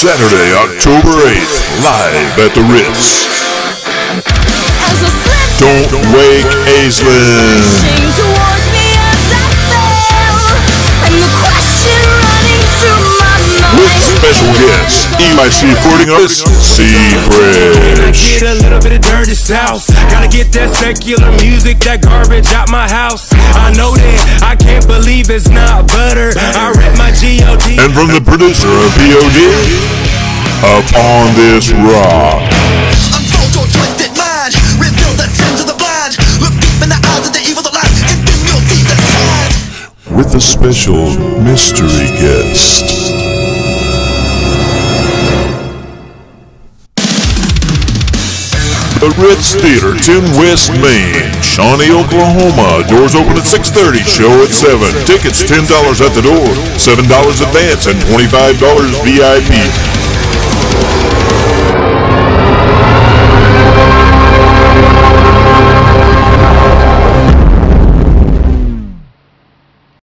Saturday, October 8th, live at the Ritz. Don't wake Aislin. With special guest, EYC recording artist, C Fresh. Get a little bit of dirty south. Gotta get that secular music, that garbage out my house. I know that I can't believe it's not butter. I. And from the producer of POD, Upon This Rock. Unfold your twisted mind. Reveal The Ritz Theater, 10 West Main, Shawnee, Oklahoma. Doors open at 6.30, show at 7. Tickets $10 at the door, $7 advance, and $25 VIP.